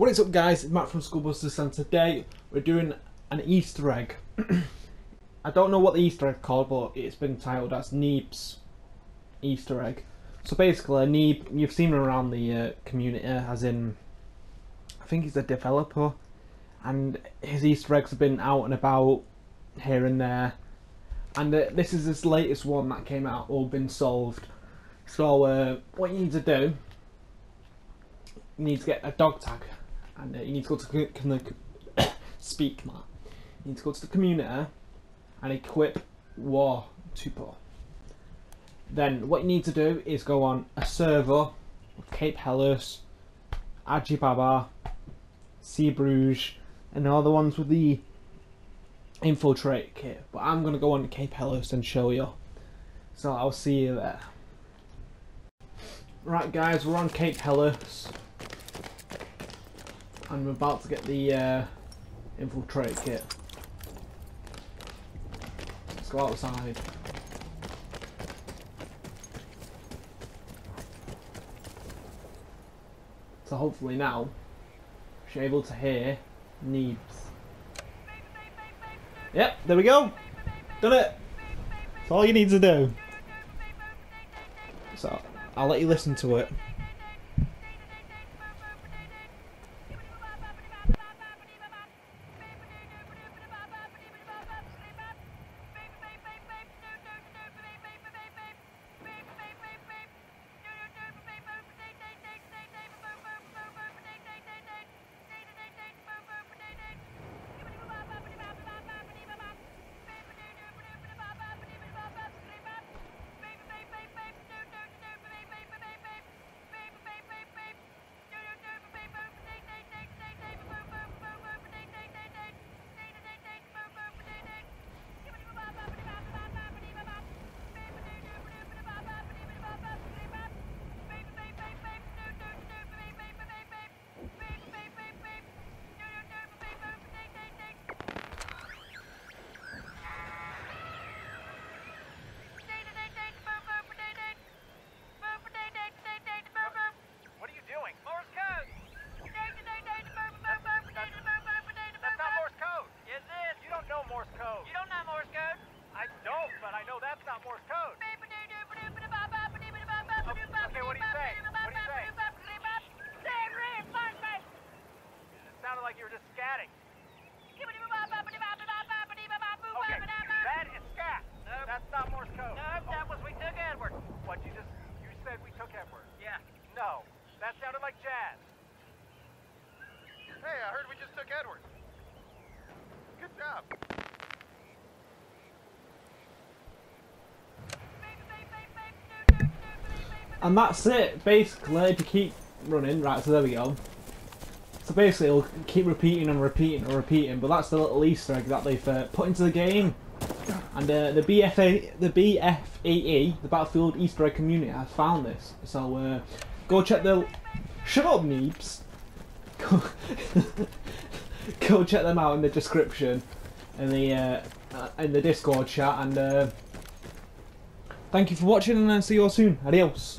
What is up guys, it's Matt from Skull Busters and today we're doing an Easter egg. I don't know what the Easter egg called but it's been titled as Neeb's Easter egg. So basically Neeb, you've seen him around the uh, community as in, I think he's a developer and his Easter eggs have been out and about here and there. And uh, this is his latest one that came out, all been solved. So uh, what you need to do, you need to get a dog tag and uh, you need to go to the speak man. You need to go to the community and equip War Tuba. Then what you need to do is go on a server, Cape Helles, Achi Baba, Sea Bruges, and all the ones with the infiltrate kit. But I'm gonna go on to Cape Helles and show you. So I'll see you there. Right guys, we're on Cape Helles. I'm about to get the uh, infiltrate kit. Let's go outside. So hopefully now, she's able to hear Neebs. Yep, there we go. Done it. That's all you need to do. So I'll let you listen to it. Code. You don't know Morse code? I don't, but I know that's not Morse code. Okay, okay what do you say? What do you say? It sounded like you were just scatting. Okay, that is scat. That's not Morse code. Nope, that was we took Edward. What, you just, you said we took Edward? Yeah. No, that sounded like jazz. Hey, I heard we just took Edward. Good job. And that's it, basically, if you keep running, right, so there we go. So basically it'll keep repeating and repeating and repeating, but that's the little easter egg that they've uh, put into the game. And uh, the BFA, the BFEE, the Battlefield Easter egg community, has found this. So uh, go check the... Shut up, Neebs! Go, go check them out in the description, in the, uh, uh, in the Discord chat, and... Thank you for watching and I'll see you all soon. Adios.